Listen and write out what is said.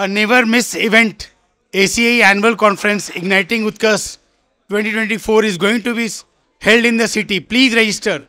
A never miss event, ACAE Annual Conference Igniting Utkarsh 2024 is going to be held in the city. Please register.